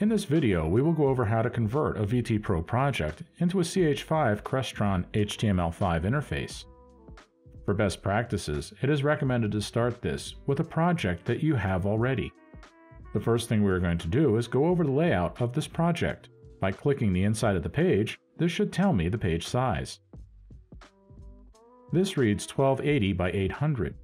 In this video, we will go over how to convert a VT Pro project into a CH5 Crestron HTML5 interface. For best practices, it is recommended to start this with a project that you have already. The first thing we are going to do is go over the layout of this project. By clicking the inside of the page, this should tell me the page size. This reads 1280 by 800.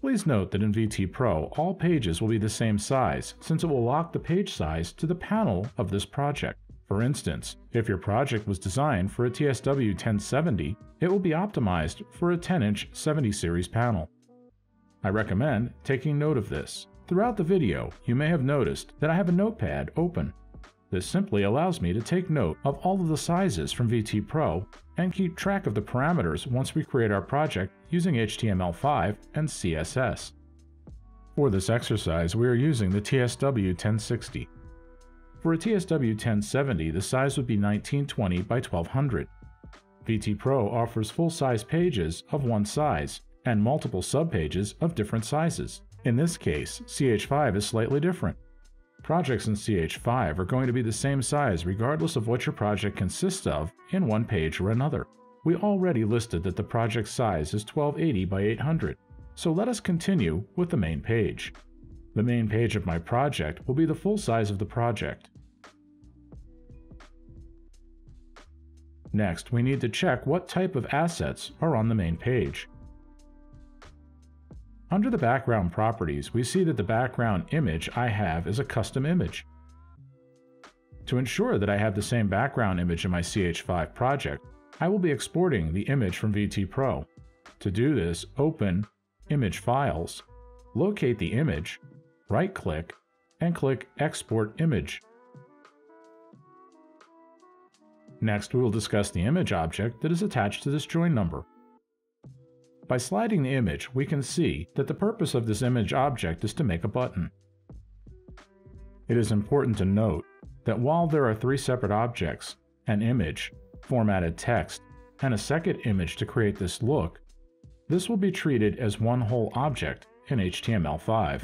Please note that in VT Pro, all pages will be the same size, since it will lock the page size to the panel of this project. For instance, if your project was designed for a TSW 1070, it will be optimized for a 10-inch 70 series panel. I recommend taking note of this. Throughout the video, you may have noticed that I have a notepad open. This simply allows me to take note of all of the sizes from VT Pro and keep track of the parameters once we create our project using HTML5 and CSS. For this exercise, we are using the TSW 1060. For a TSW 1070, the size would be 1920 by 1200. VT Pro offers full-size pages of one size and multiple subpages of different sizes. In this case, CH5 is slightly different. Projects in CH5 are going to be the same size regardless of what your project consists of in one page or another. We already listed that the project size is 1280 by 800, so let us continue with the main page. The main page of my project will be the full size of the project. Next, we need to check what type of assets are on the main page. Under the background properties, we see that the background image I have is a custom image. To ensure that I have the same background image in my CH5 project, I will be exporting the image from VT Pro. To do this, open Image Files, locate the image, right-click, and click Export Image. Next, we will discuss the image object that is attached to this join number. By sliding the image, we can see that the purpose of this image object is to make a button. It is important to note that while there are three separate objects, an image, formatted text, and a second image to create this look, this will be treated as one whole object in HTML5.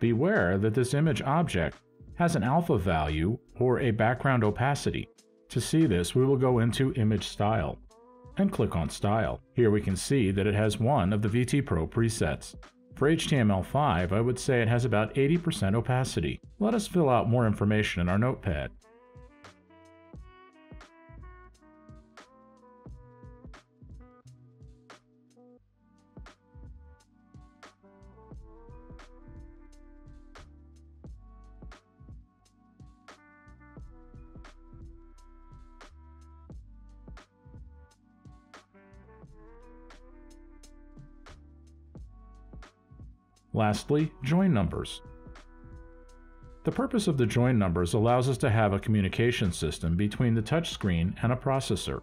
Beware that this image object has an alpha value or a background opacity. To see this, we will go into Image Style and click on Style. Here we can see that it has one of the VT Pro presets. For HTML5, I would say it has about 80% opacity. Let us fill out more information in our notepad. Lastly, join numbers. The purpose of the join numbers allows us to have a communication system between the touchscreen and a processor.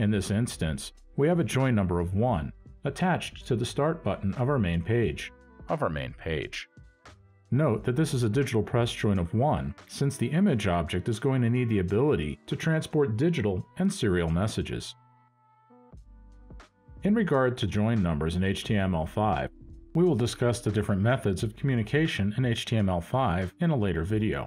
In this instance, we have a join number of 1 attached to the start button of our main page. Of our main page. Note that this is a digital press join of 1 since the image object is going to need the ability to transport digital and serial messages. In regard to join numbers in HTML5, we will discuss the different methods of communication in HTML5 in a later video.